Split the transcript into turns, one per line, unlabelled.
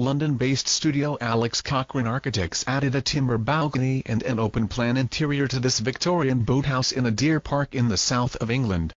London-based studio Alex Cochrane Architects added a timber balcony and an open-plan interior to this Victorian boathouse in a deer park in the south of England.